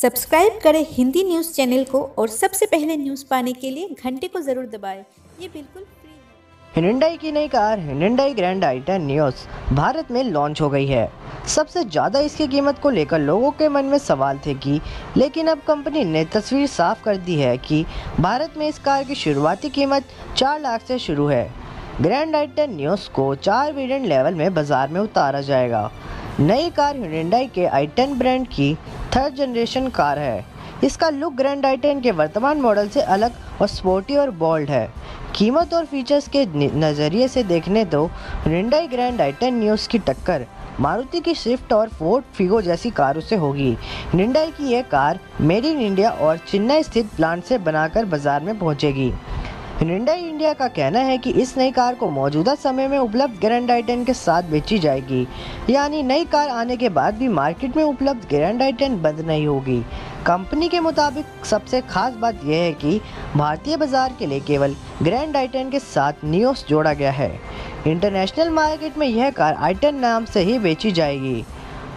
Subscribe करें Hindi news channel को और सबसे पहले न्यूज़ पाने के लिए घंटे को ज़रूर दबाएँ। ये बिल्कुल हिंडाई की नई car Hyundai grand i ten Nios Bharat में लॉन्च हो गई है। सबसे ज़्यादा इसकी कीमत को लेकर लोगों के मन में सवाल थे कि, लेकिन अब कंपनी ने तस्वीर साफ़ कर दी है कि भारत में इस कार की शुरुआती कीमत चार लाख से शुरू है। ग्रैंड आइटन न्यूज़ को चार वेरिएंट लेवल में बाज़ार में उतारा जाएगा। नई कार हिंडाई के आइटन ब्रांड की थर्ड जनरेशन कार है। इसका लुक ग्रैंड आइटन के वर्तमान मॉडल से अलग और स्पोर्टी और बोल्ड है। कीमत और फीचर्स के नज़रिए से देखने तो हिंडाई ग्रैंड आइटन न्यूज़ की टक्कर। मारुति की स्विफ्ट और फोर्ट फिगो जैसी कारों से होगी। हिंडाई की यह कार मेड इन इंडिया और चेन्नई स्थित प्लांट से बनाकर बाज़ार में पहुंचेगी। हिंडाई इंडिया का कहना है कि इस नई कार को मौजूदा समय में उपलब्ध ग्रैंड आइटन के साथ बेची जाएगी। यानी नई कार आने के बाद भी मार्केट में उपलब्ध ग्रैंड आइटन बंद नहीं होगी। कंपनी के मुताबिक सबसे खास बात यह है कि भारतीय बाज़ार के लिए केवल ग्रैंड आइटन के साथ नियोस जोड़ा गया है। इंटरनेशनल मार्केट में यह कार आइटन नाम से ही बेची जाएगी।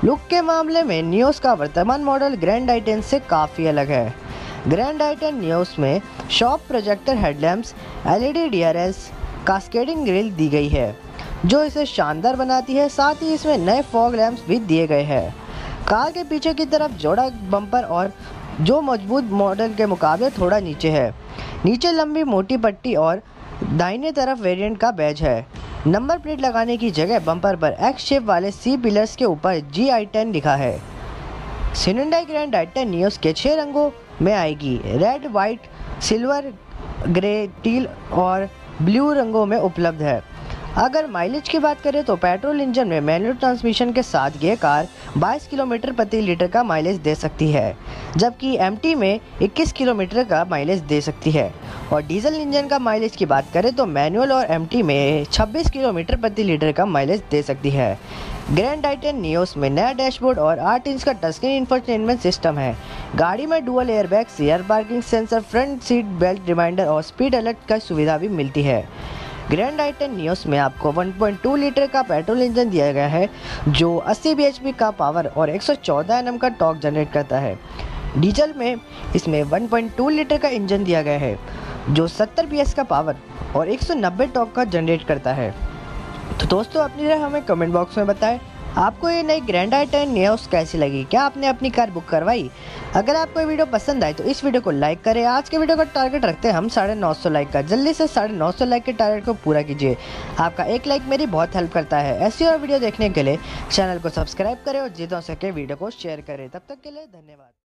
लुक के मामले में नियोस का वर्तमान मॉडल ग्रैंड आइटन से काफ़ी अलग है। ग्रैंड आइटन न्यूज़ में sharp projector headlamps LED DRS cascading grille दी गई है, जो इसे शानदार बनाती है, साथ ही इसमें नए फॉग लैम्प्स भी दिए गए हैं। कार के पीछे की तरफ़ जोड़ा बम्पर और जो मज़बूत मॉडल के मुकाबले थोड़ा नीचे है। नीचे लंबी मोटी पट्टी और दाहिने तरफ़ वेरिएंट का बैज है। नंबर प्लेट लगाने की जगह बम्पर पर एक्स शेप वाले सी पिलर्स के ऊपर जी आई टेन लिखा है। सिनेडाई ग्रैंड आइटन न्यूज़ के छः रंगों में आएगी। Red white silver grey teal और ब्लू रंगों में उपलब्ध है। अगर माइलेज की बात करें तो पेट्रोल इंजन में मैनुअल ट्रांसमिशन के साथ ये कार 22 किलोमीटर प्रति लीटर का माइलेज दे सकती है, जबकि एमटी में 21 किलोमीटर का माइलेज दे सकती है। और डीजल इंजन का माइलेज की बात करें तो मैनुअल और एमटी में 26 किलोमीटर प्रति लीटर का माइलेज दे सकती है। ग्रैंड आइटन नियोस में नया डैशबोर्ड और आठ इंच का टचस्क्रीन इंफरटेनमेंट सिस्टम है। गाड़ी में dual airbag air parking sensor, front seat belt reminder और स्पीड अलर्ट का सुविधा भी मिलती है। ग्रैंड आइटन नियोस में आपको 1.2 लीटर का पेट्रोल इंजन दिया गया है, जो 80 bhp का पावर और 114 एनएम का टॉर्क जनरेट करता है। डीजल में इसमें 1.2 लीटर का इंजन दिया गया है। जो 70 पीएस का पावर और 190 टॉर्क का जनरेट करता है। तो दोस्तों, अपनी राय हमें कमेंट बॉक्स में बताएँ। आपको ये नई ग्रैंड आई टेन न्यूज़ कैसी लगी? क्या आपने अपनी कार बुक करवाई? अगर आपको ये वीडियो पसंद आए तो इस वीडियो को लाइक करें। आज के वीडियो का टारगेट रखते हैं हम साढ़े नौ सौ लाइक का। जल्दी से साढ़े नौ सौ लाइक के टारगेट को पूरा कीजिए। आपका एक लाइक मेरी बहुत हेल्प करता है। ऐसी और वीडियो देखने के लिए चैनल को सब्सक्राइब करें और जितना सके वीडियो को शेयर करें। तब तक के लिए धन्यवाद।